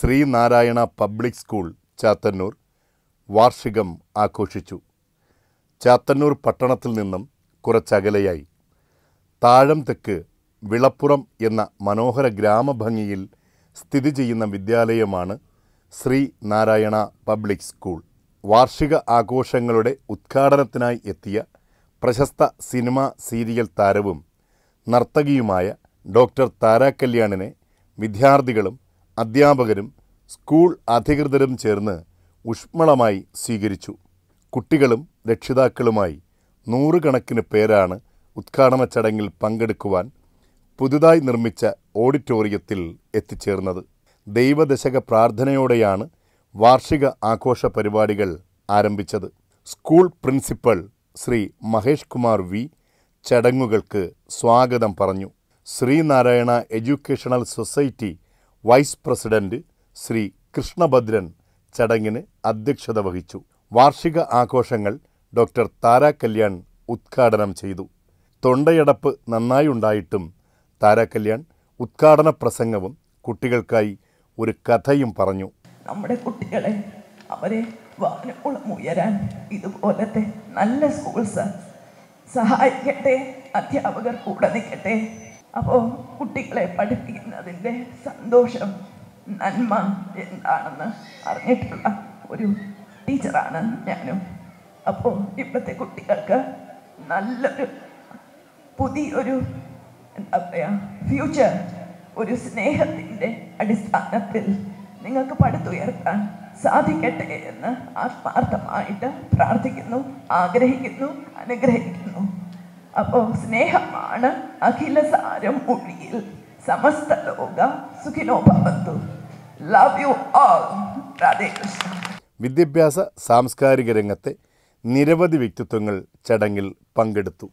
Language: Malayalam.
ശ്രീനാരായണ പബ്ലിക് സ്കൂൾ ചാത്തന്നൂർ വാർഷികം ആഘോഷിച്ചു. ചാത്തന്നൂർ പട്ടണത്തിൽ നിന്നും കുറച്ചകലെയായി. താഴം തെക്ക് വിളപ്പുറം എന്ന മനോഹര ഗ്രാമഭംഗിയിൽ സ്ഥിതി ചെയ്യുന്ന വിദ്യാലയമാണ് ശ്രീ നാരായണ പബ്ലിക് സ്കൂൾ. വാർഷിക ആഘോഷങ്ങളുടെ ഉദ്ഘാടനത്തിനായി എത്തിയ പ്രശസ്ത സിനിമ സീരിയൽ താരവും നർത്തകിയുമായ ഡോക്ടർ താരാകല്യാണിനെ വിദ്യാർത്ഥികളും അധ്യാപകരും സ്കൂൾ അധികൃതരും ചേർന്ന് ഊഷ്മളമായി സ്വീകരിച്ചു. കുട്ടികളും രക്ഷിതാക്കളുമായി നൂറുകണക്കിന് പേരാണ് ഉദ്ഘാടന ചടങ്ങിൽ പങ്കെടുക്കുവാൻ പുതുതായി നിർമ്മിച്ച ഓഡിറ്റോറിയത്തിൽ എത്തിച്ചേർന്നത്. ദൈവദശക പ്രാർത്ഥനയോടെയാണ് വാർഷിക ആഘോഷ പരിപാടികൾ ആരംഭിച്ചത്. School principal Shri Mahesh Kumar V ചടങ്ങുകൾക്ക് സ്വാഗതം പറഞ്ഞു. Sree Narayana educational society vice president Shri Krishnabhadran ചടങ്ങിന് അധ്യക്ഷത വഹിച്ചു. വാർഷിക ആഘോഷങ്ങൾ ഡോക്ടർ താരാ കല്യാൺ ഉദ്ഘാടനം ചെയ്തു. തൊണ്ടയടപ്പ് നന്നായുണ്ടായിട്ടും താരാ കല്യാൺ ഉദ്ഘാടന പ്രസംഗവും കുട്ടികൾക്കായി ഒരു കഥയും പറഞ്ഞു. നമ്മുടെ കുട്ടികളെ അവരെ ഉയരാൻ ഇതുപോലത്തെ നല്ല സ്കൂൾസ് സഹായിക്കട്ടെ അധ്യാപകർ കൂടെ നിൽക്കട്ടെ. അപ്പോൾ കുട്ടികളെ പഠിപ്പിക്കുന്നതിന്റെ സന്തോഷം നന്മ എന്താണെന്ന് അറിഞ്ഞിട്ടുള്ള ഒരു ടീച്ചറാണ് ഞാനും. അപ്പോൾ ഇപ്പോഴത്തെ കുട്ടികൾക്ക് നല്ലൊരു പുതിയൊരു എന്താ പറയുക ഫ്യൂച്ചർ ഒരു സ്നേഹത്തിന്റെ അടിസ്ഥാനത്തിൽ നിങ്ങൾക്ക് പടുത്തുയർത്താൻ സാധിക്കട്ടെ എന്ന് ആത്മാർത്ഥമായിട്ട് പ്രാർത്ഥിക്കുന്നു ആഗ്രഹിക്കുന്നു അനുഗ്രഹിക്കുന്നു. അപ്പോൾ സ്നേഹമാണ് അഖില സാരം ഒഴിയിൽ സമസ്ത ലോക സുഖിനോ ഭവന്തു. ലവ് യു ആൾ രാധേകൃഷ്ണ വിദ്യാഭ്യാസ സാംസ്കാരിക രംഗത്തെ നിരവധി വ്യക്തിത്വങ്ങൾ ചടങ്ങിൽ പങ്കെടുത്തു.